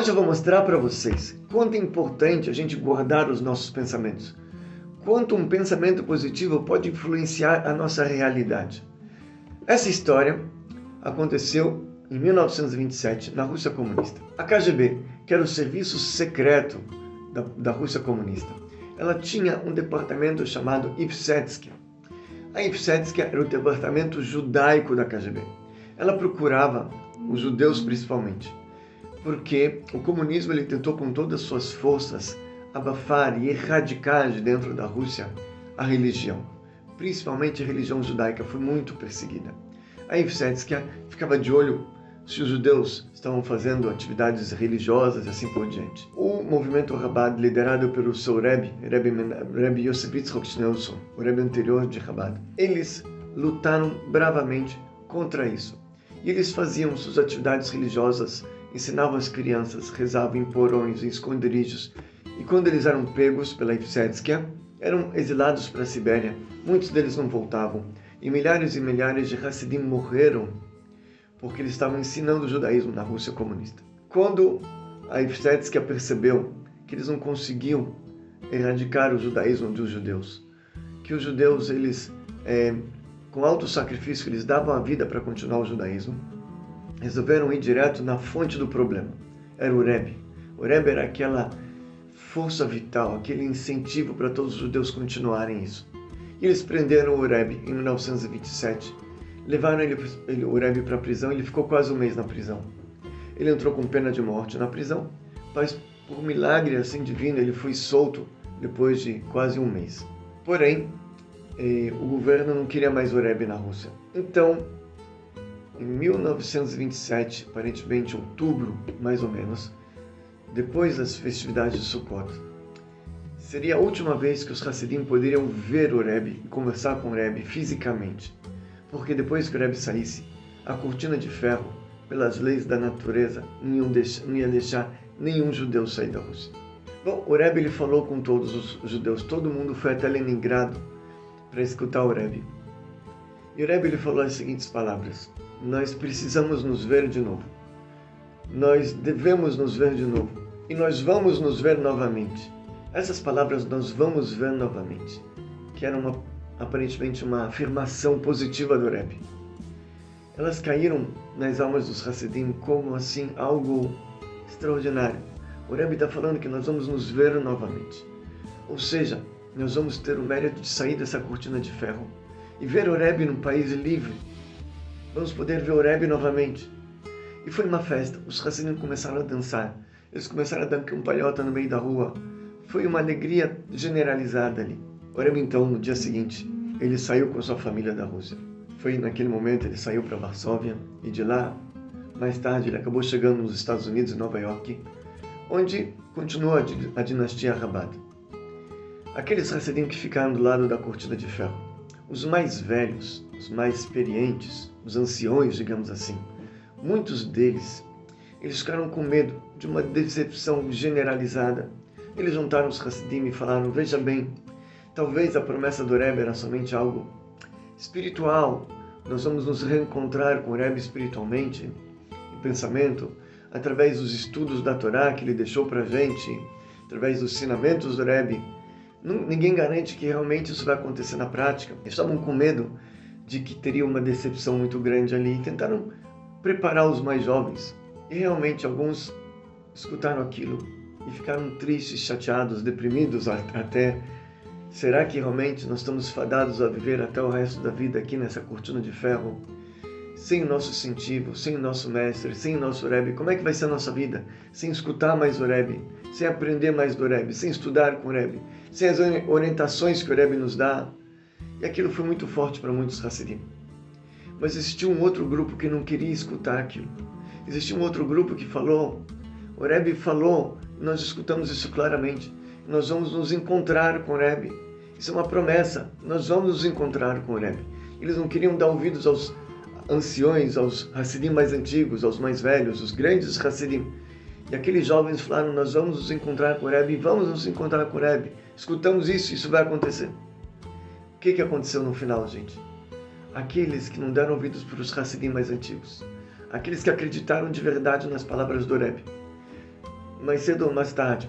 Hoje eu vou mostrar para vocês quanto é importante a gente guardar os nossos pensamentos. Quanto um pensamento positivo pode influenciar a nossa realidade. Essa história aconteceu em 1927 na Rússia comunista. A KGB, que era o serviço secreto da, da Rússia comunista, ela tinha um departamento chamado Ipsetsky. A Ipsetsky era o departamento judaico da KGB. Ela procurava os judeus principalmente, porque o comunismo ele tentou com todas as suas forças abafar e erradicar de dentro da Rússia a religião. Principalmente a religião judaica foi muito perseguida. A Ipsetsky ficava de olho se os judeus estavam fazendo atividades religiosas e assim por diante. O movimento Chabad, liderado pelo seu Rebbe, Rebbe, Rebbe Yosef Yitzchok o Rebbe anterior de Chabad, eles lutaram bravamente contra isso. E eles faziam suas atividades religiosas, ensinavam as crianças, rezavam em porões, em esconderijos. E quando eles eram pegos pela Ipsetskia, eram exilados para a Sibéria. Muitos deles não voltavam. E milhares e milhares de Hassidim morreram porque eles estavam ensinando o judaísmo na Rússia comunista. Quando a Ivsetskia percebeu que eles não conseguiam erradicar o judaísmo dos judeus, que os judeus, eles, é, com alto sacrifício, eles davam a vida para continuar o judaísmo, resolveram ir direto na fonte do problema. Era o Rebbe. O Rebbe era aquela força vital, aquele incentivo para todos os judeus continuarem isso. E eles prenderam o Rebbe em 1927 Levaram ele, ele, o Rebbe para a prisão, ele ficou quase um mês na prisão. Ele entrou com pena de morte na prisão, mas por milagre assim divino ele foi solto depois de quase um mês. Porém, eh, o governo não queria mais o Rebbe na Rússia. Então, em 1927, aparentemente outubro, mais ou menos, depois das festividades de Sukkot, seria a última vez que os Hassidim poderiam ver o Rebbe e conversar com o Rebbe fisicamente porque depois que o Rebbe saísse, a cortina de ferro, pelas leis da natureza, não, ia deixar nenhum judeu sair da Rússia. Bom, o Rebbe ele falou com todos os judeus, todo mundo foi até Leningrado para escutar o Rebbe. E o Rebbe ele falou as seguintes palavras: Nós precisamos nos ver de novo. Nós devemos nos ver de novo. E nós vamos nos ver novamente. Essas palavras nós vamos ver novamente, que era uma aparentemente uma afirmação positiva do Rebbe. Elas caíram nas almas dos Hassidim como assim algo extraordinário. O Rebbe está falando que nós vamos nos ver novamente. Ou seja, nós vamos ter o mérito de sair dessa cortina de ferro e ver o Rebbe num país livre. Vamos poder ver o Rebbe novamente. E foi uma festa. Os Hassidim começaram a dançar. Eles começaram a dar um palhota no meio da rua. Foi uma alegria generalizada ali. Oremos então no dia seguinte. Ele saiu com sua família da Rússia. Foi naquele momento ele saiu para Varsóvia e de lá, mais tarde, ele acabou chegando nos Estados Unidos, em Nova York, onde continuou a dinastia Rabat. Aqueles Hassidim que ficaram do lado da cortina de ferro, os mais velhos, os mais experientes, os anciões, digamos assim, muitos deles, eles ficaram com medo de uma decepção generalizada. Eles juntaram os Hassidim e falaram: Veja bem, Talvez a promessa do Rebbe era somente algo espiritual. Nós vamos nos reencontrar com o Rebbe espiritualmente, em pensamento, através dos estudos da Torá que ele deixou para a gente, através dos ensinamentos do Rebbe. Ninguém garante que realmente isso vai acontecer na prática. Eles estavam com medo de que teria uma decepção muito grande ali e tentaram preparar os mais jovens. E realmente alguns escutaram aquilo e ficaram tristes, chateados, deprimidos até Será que realmente nós estamos fadados a viver até o resto da vida aqui nessa cortina de ferro? Sem o nosso incentivo, sem o nosso mestre, sem o nosso Rebbe, como é que vai ser a nossa vida? Sem escutar mais o Rebbe, sem aprender mais do Rebbe, sem estudar com o Rebbe, sem as orientações que o Rebbe nos dá. E aquilo foi muito forte para muitos Hassidim. Mas existia um outro grupo que não queria escutar aquilo. Existia um outro grupo que falou, o Rebbe falou, nós escutamos isso claramente nós vamos nos encontrar com o Rebbe. Isso é uma promessa, nós vamos nos encontrar com o Rebbe. Eles não queriam dar ouvidos aos anciões, aos Hassidim mais antigos, aos mais velhos, os grandes Hassidim. E aqueles jovens falaram, nós vamos nos encontrar com o Rebbe, vamos nos encontrar com o Rebbe. Escutamos isso, isso vai acontecer. O que, que aconteceu no final, gente? Aqueles que não deram ouvidos para os Hassidim mais antigos, aqueles que acreditaram de verdade nas palavras do Rebbe, mais cedo ou mais tarde,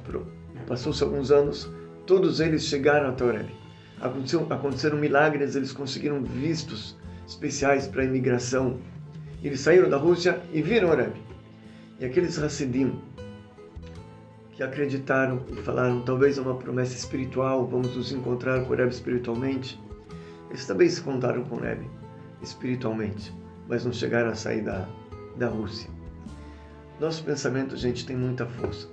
passou-se alguns anos, todos eles chegaram até o Rebbe. aconteceram milagres, eles conseguiram vistos especiais para a imigração. Eles saíram da Rússia e viram o Rebbe. E aqueles Hassidim que acreditaram e falaram, talvez é uma promessa espiritual, vamos nos encontrar com o Rebbe espiritualmente, eles também se contaram com o Rebbe espiritualmente, mas não chegaram a sair da, da Rússia. Nosso pensamento, gente, tem muita força,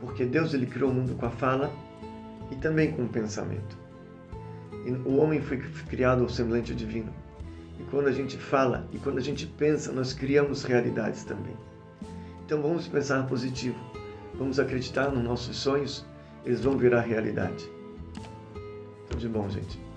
porque Deus ele criou o mundo com a fala e também com o pensamento. E o homem foi criado ao semblante divino. E quando a gente fala e quando a gente pensa, nós criamos realidades também. Então vamos pensar positivo. Vamos acreditar nos nossos sonhos, eles vão virar realidade. Tudo de bom, gente.